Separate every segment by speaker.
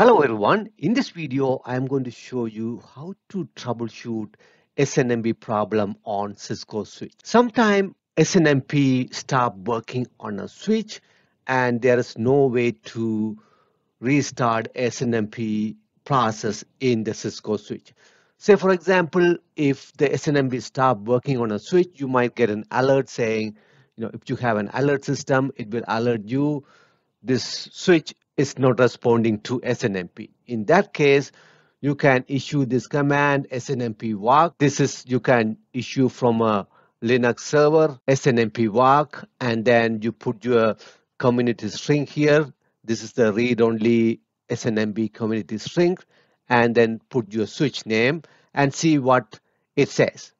Speaker 1: Hello everyone, in this video I am going to show you how to troubleshoot SNMP problem on Cisco switch. Sometime SNMP stop working on a switch and there is no way to restart SNMP process in the Cisco switch. Say for example, if the SNMP stop working on a switch, you might get an alert saying, you know, if you have an alert system, it will alert you this switch is not responding to SNMP. In that case, you can issue this command snmp walk. This is you can issue from a Linux server snmp walk and then you put your community string here. This is the read-only snmp community string and then put your switch name and see what it says.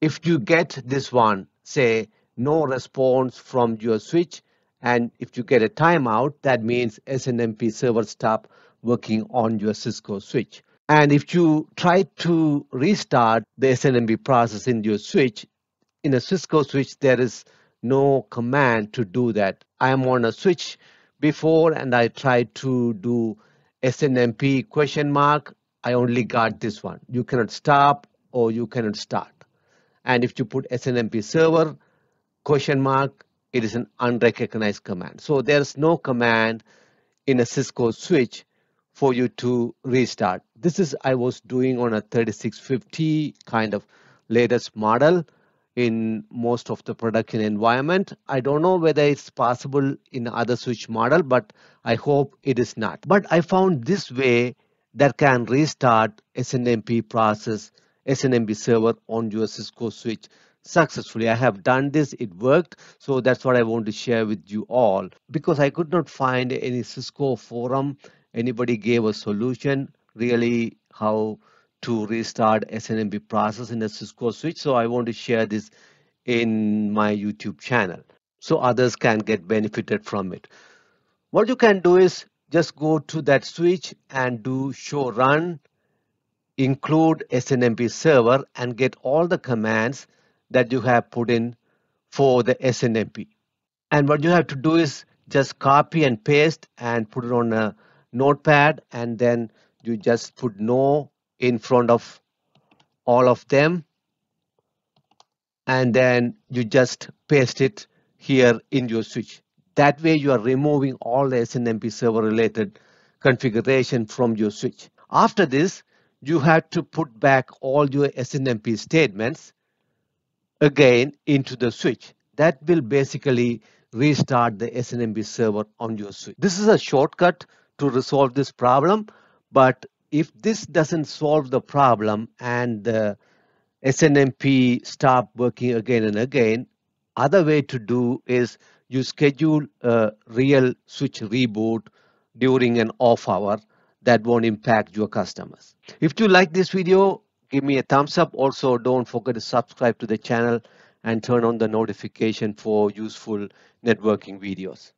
Speaker 1: If you get this one, say no response from your switch, and if you get a timeout, that means SNMP server stop working on your Cisco switch. And if you try to restart the SNMP process in your switch, in a Cisco switch, there is no command to do that. I am on a switch before and I tried to do SNMP question mark. I only got this one. You cannot stop or you cannot start. And if you put SNMP server question mark, it is an unrecognized command. So there's no command in a Cisco switch for you to restart. This is I was doing on a 3650 kind of latest model in most of the production environment. I don't know whether it's possible in other switch model, but I hope it is not. But I found this way that can restart SNMP process, SNMP server on your Cisco switch successfully. I have done this, it worked. So that's what I want to share with you all. Because I could not find any Cisco forum, anybody gave a solution really how to restart SNMP process in a Cisco switch. So I want to share this in my YouTube channel so others can get benefited from it. What you can do is just go to that switch and do show run, include SNMP server and get all the commands that you have put in for the SNMP. And what you have to do is just copy and paste and put it on a notepad and then you just put no in front of all of them and then you just paste it here in your switch. That way you are removing all the SNMP server related configuration from your switch. After this, you have to put back all your SNMP statements again into the switch. That will basically restart the SNMP server on your switch. This is a shortcut to resolve this problem, but if this doesn't solve the problem and the SNMP stop working again and again, other way to do is you schedule a real switch reboot during an off hour that won't impact your customers. If you like this video, give me a thumbs up. Also, don't forget to subscribe to the channel and turn on the notification for useful networking videos.